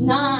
那